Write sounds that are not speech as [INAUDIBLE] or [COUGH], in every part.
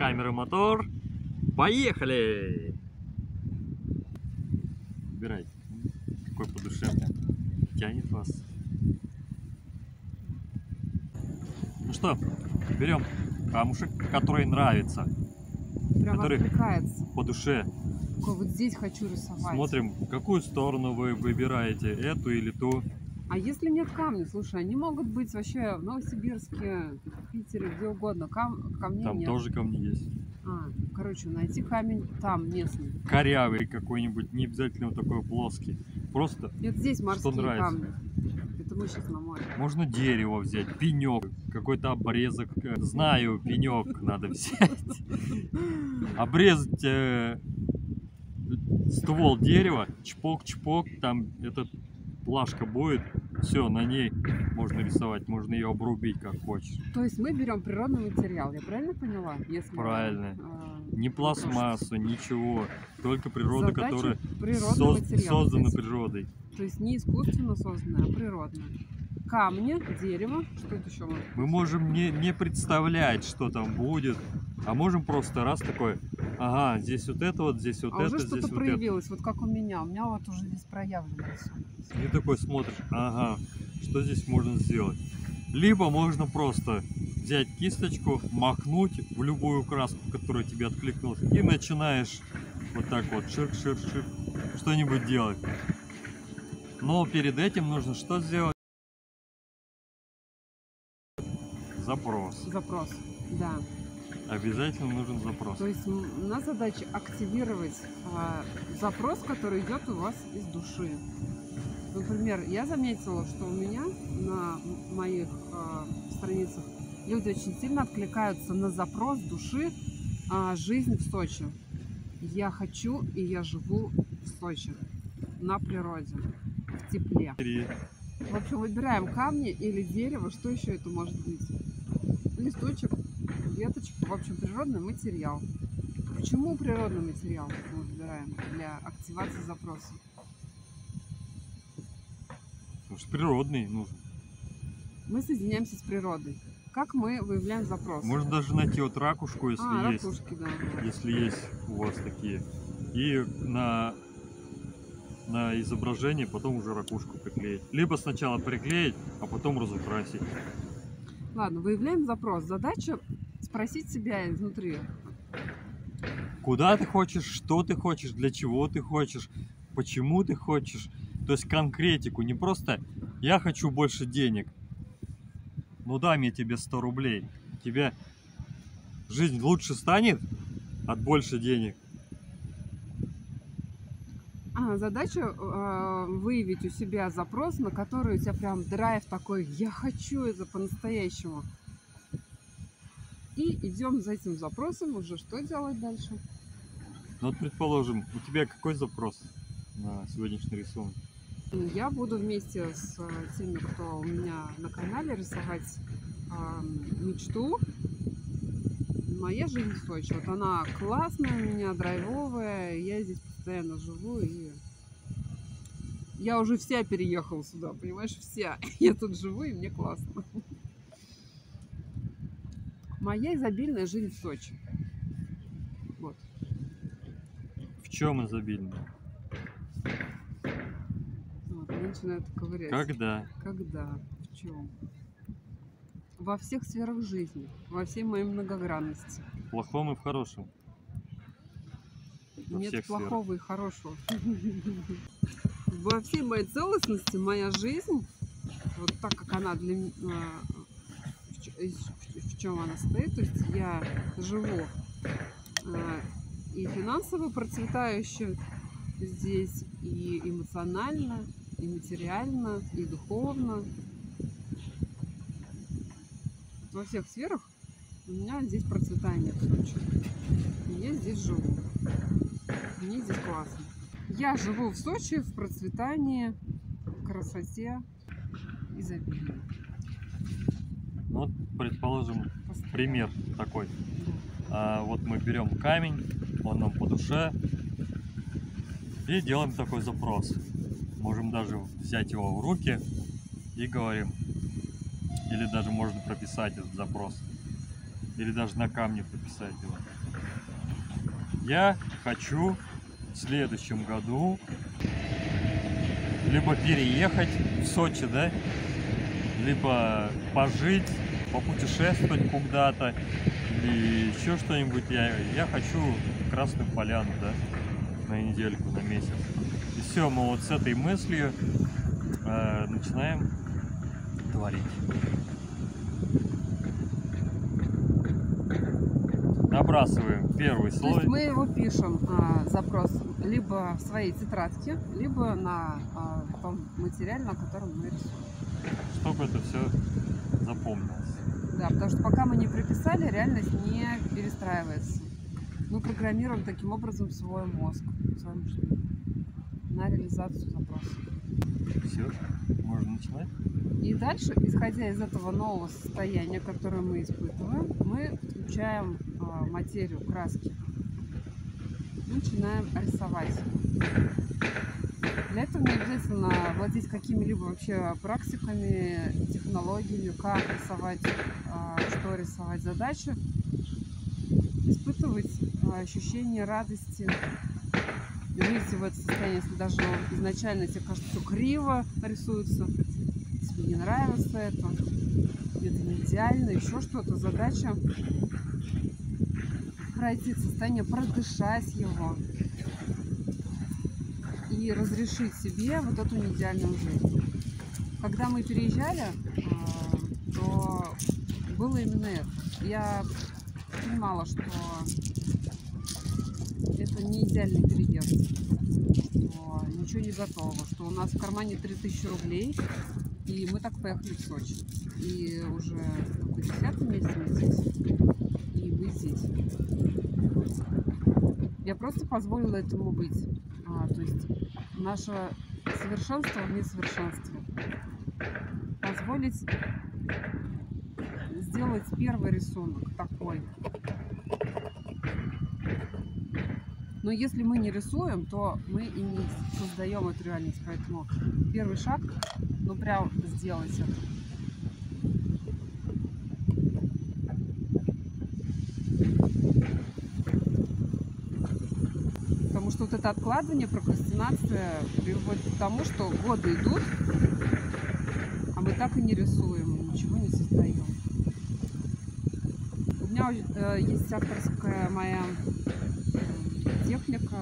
камера, мотор. Поехали! Выбирайте. Какой по душе тянет вас. Ну что, берем камушек, который нравится, Прям Который- откликается. по душе. Такой вот здесь хочу рисовать. Смотрим, какую сторону вы выбираете, эту или ту. А если нет камня, слушай, они могут быть вообще в Новосибирске, в Питере, где угодно. Кам... Камней Там нет. тоже камни есть. А, короче, найти камень там, местный. Корявый какой-нибудь, не обязательно вот такой плоский. Просто Это здесь морские нравится? камни. Это мы сейчас на море. можно дерево взять, пенек, какой-то обрезок. Знаю, пенек надо взять. Обрезать э, ствол дерева, чпок-чпок, там этот плашка будет, все, на ней можно рисовать, можно ее обрубить как хочешь. То есть мы берем природный материал, я правильно поняла? Если, Правильно. а, Ни пластмассу, ничего, только природа, задача которая материал создана взять. природой. То есть не искусственно созданное, а природное. Камни, дерево, что это еще может Мы можем не, не представлять, что там будет, а можем просто раз такой, ага, здесь вот это вот, здесь вот а это, уже здесь что-то вот это. проявилось, вот как у меня. У меня вот уже здесь проявлено все. И такой смотришь, ага, что здесь можно сделать. Либо можно просто взять кисточку, махнуть в любую краску, которая тебе откликнулась, и начинаешь вот так вот ширк-ширк-ширк что-нибудь делать. Но перед этим нужно что сделать? Запрос. Запрос. Да. Обязательно нужен запрос. То есть у нас задача активировать а, запрос, который идет у вас из души. Например, я заметила, что у меня на моих а, страницах люди очень сильно откликаются на запрос души а, жизнь в Сочи. Я хочу и я живу в Сочи, на природе, в тепле. В общем, выбираем камни или дерево, что еще это может быть? Листочек, веточка, в общем, природный материал. Почему природный материал мы выбираем для активации запроса? Потому что природный нужен. Мы соединяемся с природой. Как мы выявляем запрос? Можно даже найти вот ракушку, если а, есть. ракушки, да. если есть у вас такие. И на, на изображение потом уже ракушку приклеить. Либо сначала приклеить, а потом разукрасить. Ладно, выявляем запрос. Задача спросить себя изнутри. Куда ты хочешь, что ты хочешь, для чего ты хочешь, почему ты хочешь. То есть конкретику, не просто я хочу больше денег. Ну дай мне тебе 100 рублей. Тебе жизнь лучше станет от больше денег. А, задача э, выявить у себя запрос, на который у тебя прям драйв такой, я хочу это по-настоящему. И идем за этим запросом уже, что делать дальше? Ну вот предположим, у тебя какой запрос на сегодняшний рисунок? Я буду вместе с э, теми, кто у меня на канале, рисовать э, мечту. Моя жизнь в Сочи. Вот она классная у меня, драйвовая. Я здесь постоянно живу и я уже вся переехала сюда, понимаешь, вся. [LAUGHS] Я тут живу и мне классно. Моя изобильная жизнь в Сочи. Вот. В чем изобильно? Вот, они начинают ковырять. Когда? Когда? В чем? Во всех сферах жизни, во всей моей многогранности. В плохом и в хорошем. Во Нет всех сферах. плохого и хорошего. [LAUGHS] Во всей моей целостности моя жизнь, вот так как она для м- а, в в чем она стоит, то есть я живу а, и финансово процветающе здесь, и эмоционально, и материально, и духовно. Во всех сферах у меня здесь процветание в Сочи. Я здесь живу. Мне здесь классно. Я живу в Сочи в процветании, красоте, изобилии. Предположим, пример такой. А, вот мы берем камень, он нам по душе, и делаем такой запрос. Можем даже взять его в руки и говорим. Или даже можно прописать этот запрос. или даже на камне прописать его. Я хочу в следующем году либо переехать в Сочи, да, либо пожить, попутешествовать куда-то, или еще что-нибудь. Я, я хочу в Красную Поляну, да, на недельку, на месяц. И все, мы вот с этой мыслью э, начинаем творить. Набрасываем первый То слой. есть мы его пишем, а, запрос, либо в своей тетрадке, либо на а, том материале, на котором мы рисуем. чтобы это все запомнилось. Да, потому что пока мы не приписали, реальность не перестраивается. Мы программируем таким образом свой мозг, свое мышление на реализацию запроса. Все, можно начинать. И дальше, исходя из этого нового состояния, которое мы испытываем, мы включаем а, материю краски. Начинаем рисовать. Для этого не обязательно владеть какими-либо вообще практиками, технологиями, как рисовать, а, что рисовать. Задача испытывать а, ощущение радости, выйти в это состояние, если даже изначально тебе кажется, все криво рисуется, тебе не нравится это, это не идеально, еще что-то. Задача пройти состояние, продышать его и разрешить себе вот эту неидеальную жизнь. Когда мы переезжали, было именно это. Я понимала, что это не идеальный переезд, что ничего не готово, что у нас в кармане 3000 рублей, и мы так поехали в Сочи. И уже какой десятый месяц мы здесь, и мы здесь. Я просто позволила этому быть. А, то есть наше совершенство в несовершенстве. Позволить сделать первый рисунок такой. Но если мы не рисуем, то мы и не создаем эту реальность. Поэтому первый шаг, ну прям сделать это. Потому что вот это откладывание, прокрастинация приводит к тому, что годы идут, а мы так и не рисуем, ничего не создаем. Меня э, есть авторская моя э, техника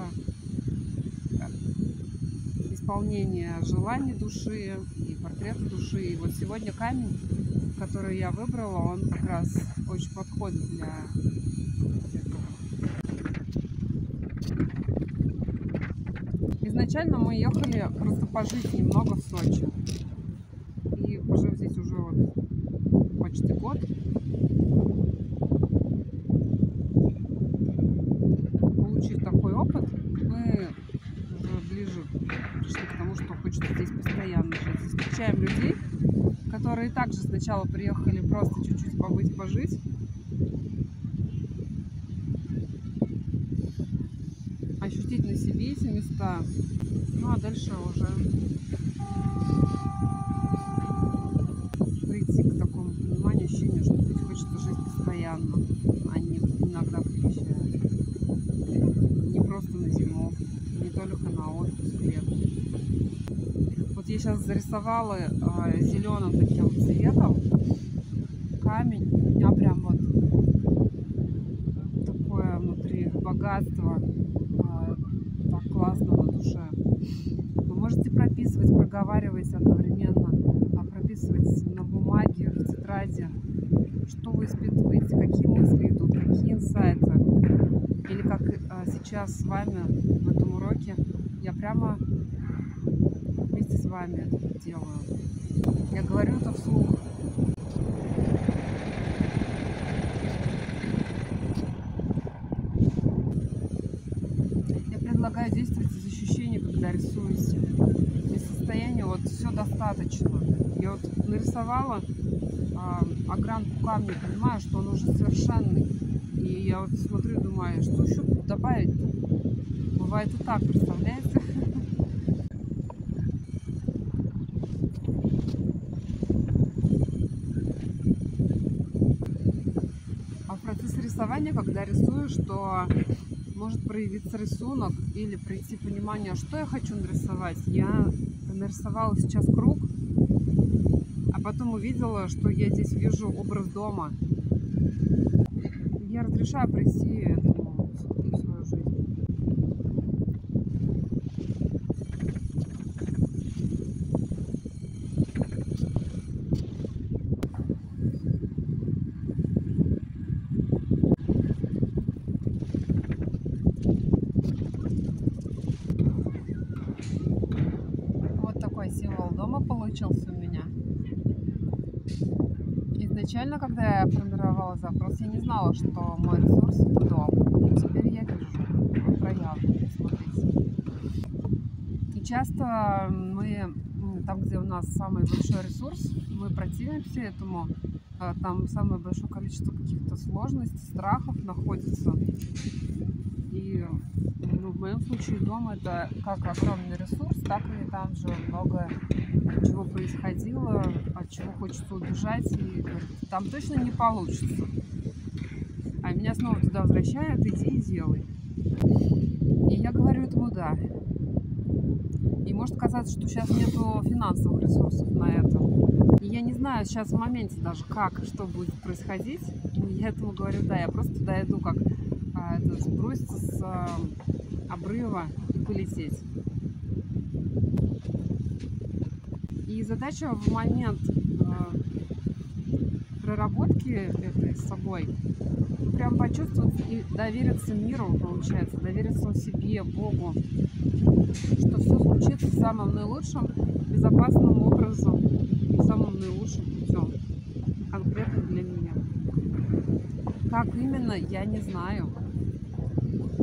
э, исполнения желаний души и портрета души. И вот сегодня камень, который я выбрала, он как раз очень подходит для этого. Изначально мы ехали просто пожить немного в Сочи. И пожив здесь уже вот почти год, получив такой опыт, мы уже ближе пришли к тому, что хочется здесь постоянно жить. Здесь встречаем людей, которые также сначала приехали просто чуть-чуть побыть, пожить. Ощутить на себе эти места. Ну а дальше уже прийти к такому пониманию, ощущению, что здесь хочется жить постоянно, а не иногда приезжая. Не просто на зимовку, не только на отпуск летом. Вот я сейчас зарисовала зеленым таким цветом камень. У меня прям вот такое внутри богатство. а, Так классно на душе. Вы можете прописывать, проговаривать одновременно, а прописывать на бумаге, в тетради, что вы испытываете, какие мысли идут, какие инсайты. Или как а, сейчас с вами в этом уроке, я прямо вместе с вами это делаю. Я говорю это вслух. Я предлагаю действовать из ощущения, когда рисуете. Из состояния вот все достаточно. Я вот нарисовала а, огранку камня, понимаю, что он уже совершенный. И я вот смотрю думаю, что еще добавить? Бывает и так, представляете? А в понимание, когда рисую, что может проявиться рисунок или прийти понимание, что я хочу нарисовать. Я нарисовала сейчас круг, а потом увидела, что я здесь вижу образ дома. Я разрешаю прийти этому в свою жизнь. Вот такой символ дома получился у меня. Изначально, когда я формировала запрос, я не знала, что мой ресурс это дом. Теперь я вижу, он проявлен. Смотрите. И часто мы, там, где у нас самый большой ресурс, мы противимся этому. а Там самое большое количество каких-то сложностей, страхов находится. И ну, в моем случае дом это как огромный ресурс, так и там же много чего происходило, от чего хочется убежать, и там точно не получится. А меня снова туда возвращают, иди и делай. И я говорю этому да. И может казаться, что сейчас нету финансовых ресурсов на это. И я не знаю сейчас в моменте даже, как, что будет происходить. И я этому говорю да, я просто туда иду, как это, сброситься с а, обрыва полететь. И задача в момент а, проработки этой с собой прям почувствовать и довериться миру, получается, довериться себе, Богу, что все случится самым наилучшим, безопасным образом, самым наилучшим путем, конкретно для меня. Как именно, я не знаю.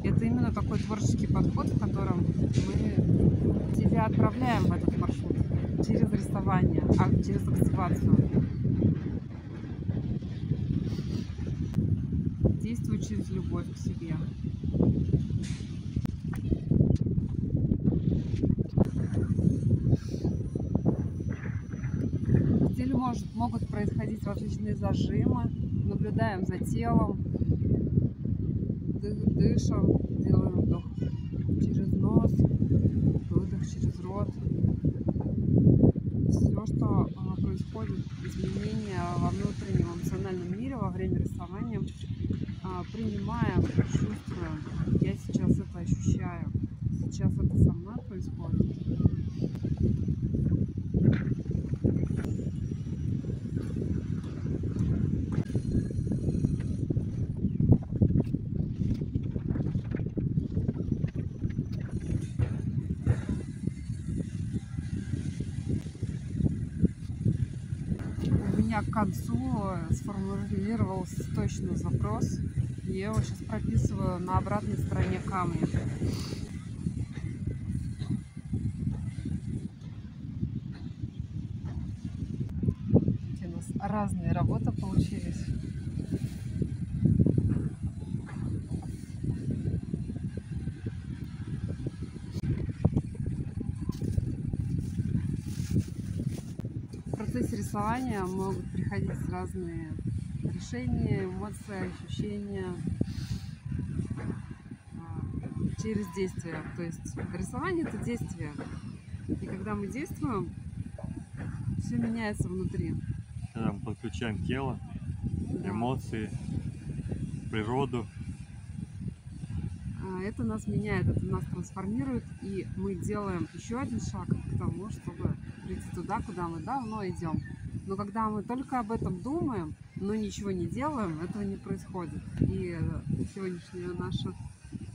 Это именно такой творческий подход, в котором мы тебя отправляем в этот маршрут через рисование, а через активацию. Действуй через любовь к себе. В теле может, могут происходить различные зажимы. Наблюдаем за телом, Дышим, делаем вдох через нос, выдох через рот. Все, что а, происходит, изменения во внутреннем эмоциональном мире во время рисования, а, принимаем, чувствуем. Я сейчас это ощущаю. Сейчас это со мной происходит. у меня к концу сформулировался точно запрос. Я его сейчас прописываю на обратной стороне камня. Видите, у нас разные работы получились. В процессе рисования могут приходить разные решения, эмоции, ощущения а, через действие. То есть рисование это действие. И когда мы действуем, все меняется внутри. Когда мы подключаем тело, Да. эмоции, природу. А, Это нас меняет, это нас трансформирует, и мы делаем еще один шаг к тому, чтобы прийти туда, куда мы давно идем. Но когда мы только об этом думаем, но ничего не делаем, этого не происходит. И сегодняшняя наша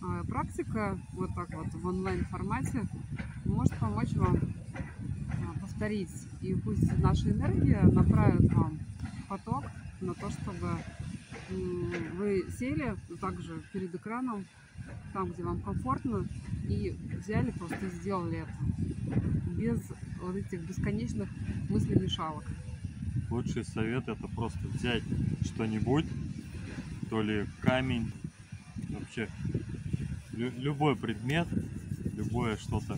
а, практика вот так вот в онлайн формате может помочь вам а, повторить. И пусть наша энергия направит вам поток на то, чтобы вы сели также перед экраном, там, где вам комфортно, и взяли просто сделали это. Без вот этих бесконечных мыслей-мешалок. Лучший совет это просто взять что-нибудь, то ли камень, вообще лю- любой предмет, любое что-то.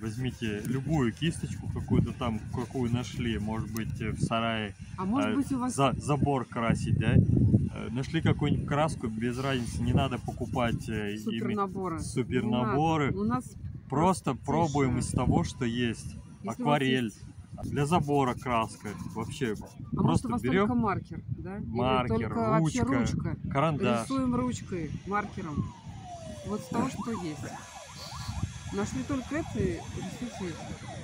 Возьмите любую кисточку какую-то там, какую нашли, может быть э, в сарае, А может А, быть у вас за, забор красить, да? Э, Нашли какую-нибудь краску, без разницы, не надо покупать э, Супер ими наборы. супер Не надо. наборы. У нас Просто пробуем из того, что есть. если Акварель. есть- Для забора краска. Вообще А может просто у вас берем только маркер, да? Или маркер, только вообще ручка, ручка. карандаш. Рисуем ручкой, маркером. Вот с того, что есть. Нашли только это, и рисуйте это.